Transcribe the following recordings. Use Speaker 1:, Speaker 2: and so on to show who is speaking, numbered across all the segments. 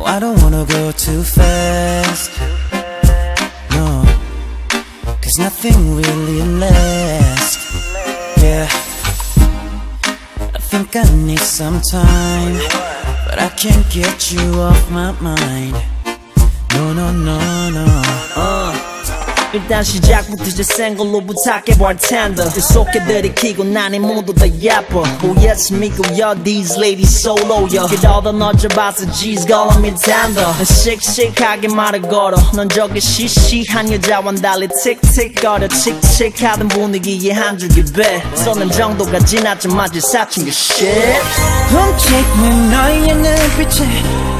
Speaker 1: No, I don't wanna go too fast. No, cause nothing really lasts. Yeah, I think I need some time, but I can't get you off my mind. No, no, no, no.
Speaker 2: 어. 일단 시작부터 제센 걸로 부탁해 bartender 계속해 들이키고 난이 모두 다 예뻐. Oh yes me go yo these ladies solo yo. 그러다 너져봐서 G's calling me tender. 씩씩하게 말을 걸어. 넌 저기 시시한 여자와 달리 틱틱거려. 칙칙하던 분위기에 한 줄기 배 쏘는 정도가 지나자마자 사춘기. Shit.
Speaker 1: 훔치는 너의 눈빛에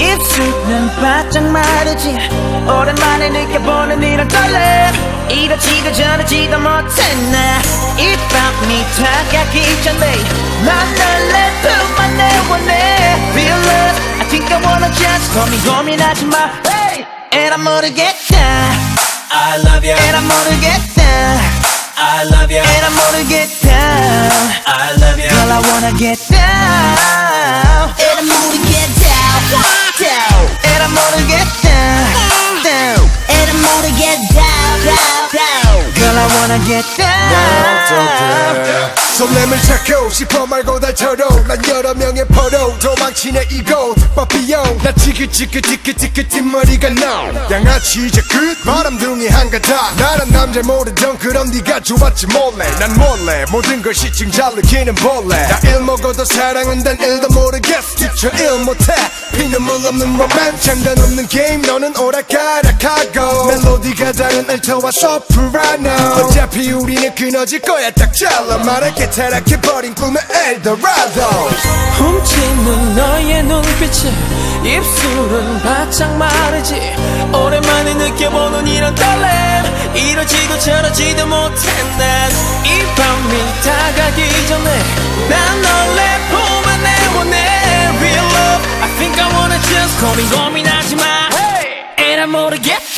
Speaker 1: 입술은 바짝 마르지. 오랜만에 느껴보는 이런 떨림 이러지도 저러지도 못했네 이 밤이 다가기 전에 난널내 품 안에 원해 Feel love I think I wanna just 고민 고민하지 마 hey! And I'm 모르겠다 I love you And I'm 모르겠다 I love you And I'm 모르겠다 I love you Girl I wanna get down Down
Speaker 3: 설렘을 찾고 싶어 말고 달처럼 난 여러 명의 포로 도망치네 이곳. 빠삐용 나 지긋지긋지긋지긋 뒷머리가 나 양아치 이제 끝. 바람둥이 한가닥 나란 남자 모르던 그런 네가 좋았지 몰래. 난 몰래 모든 걸 시층 잘 느끼는 벌레 나일 먹어도 사랑은 단 일도 모르겠어 뒤쳐 일 못해. 피눈물 없는 로맨스 장단 없는 게임 너는 오락가락하고. 멜로디 가 다른 알토와 소프라노 어차피 우리는 끊어질 거야 딱 잘라. 말할게 타락해버린 꿈의 엘도라도.
Speaker 1: 훔치는 너의 눈빛에 입술은 바짝 마르지. 오랜만에 느껴보는 이런 떨림. 이러지도 저러지도 못했네. 이 밤이 다가기 전에 난 너의 품 안에 원해 Real love. I think I wanna just 고민 고민하지 마. And I'm 모르겠다